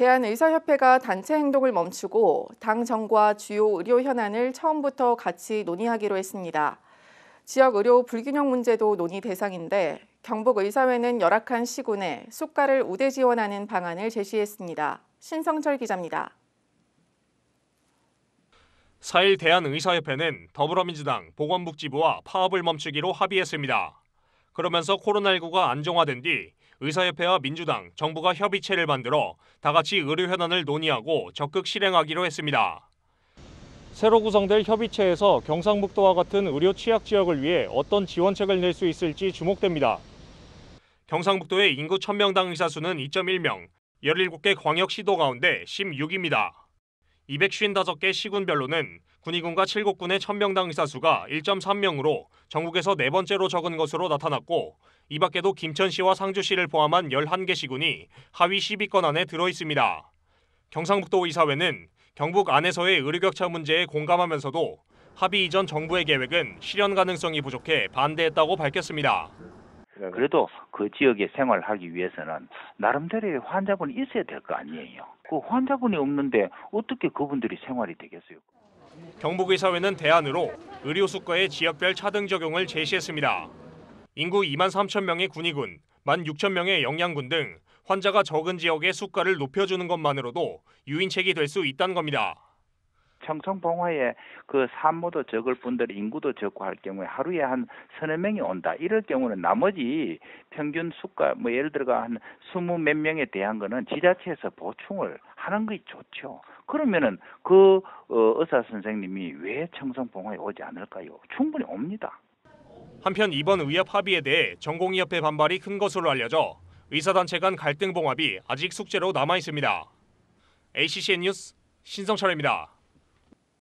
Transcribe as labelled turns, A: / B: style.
A: 대한의사협회가 단체 행동을 멈추고 당 정과 주요 의료 현안을 처음부터 같이 논의하기로 했습니다. 지역 의료 불균형 문제도 논의 대상인데 경북의사회는 열악한 시군에 수가를 우대 지원하는 방안을 제시했습니다. 신성철 기자입니다.
B: 4일 대한의사협회는 더불어민주당 보건복지부와 파업을 멈추기로 합의했습니다. 그러면서 코로나19가 안정화된 뒤 의사협회와 민주당, 정부가 협의체를 만들어 다 같이 의료 현안을 논의하고 적극 실행하기로 했습니다. 새로 구성될 협의체에서 경상북도와 같은 의료 취약 지역을 위해 어떤 지원책을 낼 수 있을지 주목됩니다. 경상북도의 인구 1000명당 의사 수는 2.1명, 17개 광역 시도 가운데 16입니다. 255개 시군별로는 군의군과 7국군의 1000명당 의사 수가 1.3명으로 전국에서 네 번째로 적은 것으로 나타났고 이 밖에도 김천시와 상주시를 포함한 11개 시군이 하위 10위권 안에 들어 있습니다. 경상북도 의사회는 경북 안에서의 의료격차 문제에 공감하면서도 합의 이전 정부의 계획은 실현 가능성이 부족해 반대했다고 밝혔습니다.
C: 그래도 그 지역에 생활하기 위해서는 나름대로의 환자분이 있어야 될 거 아니에요. 그 환자분이 없는데 어떻게 그분들이 생활이 되겠어요?
B: 경북의사회는 대안으로 의료 수가의 지역별 차등 적용을 제시했습니다. 인구 2만 3천 명의 군의군, 1만 6천 명의 영양군 등 환자가 적은 지역의 수가를 높여주는 것만으로도 유인책이 될 수 있다는 겁니다.
C: 청송 봉화에 그 산모도 적을 뿐더러 인구도 적고 할 경우에 하루에 한 서너 명이 온다. 이럴 경우는 나머지 평균 수가 뭐 예를 들어가 한 스무 몇 명에 대한 거는 지자체에서 보충을 하는 것이 좋죠. 그러면은 그 어, 의사 선생님이 왜 청송 봉화에 오지 않을까요? 충분히 옵니다.
B: 한편 이번 의협 합의에 대해 전공의협회 반발이 큰 것으로 알려져 의사단체 간 갈등 봉합이 아직 숙제로 남아 있습니다. ACCN 뉴스 신성철입니다.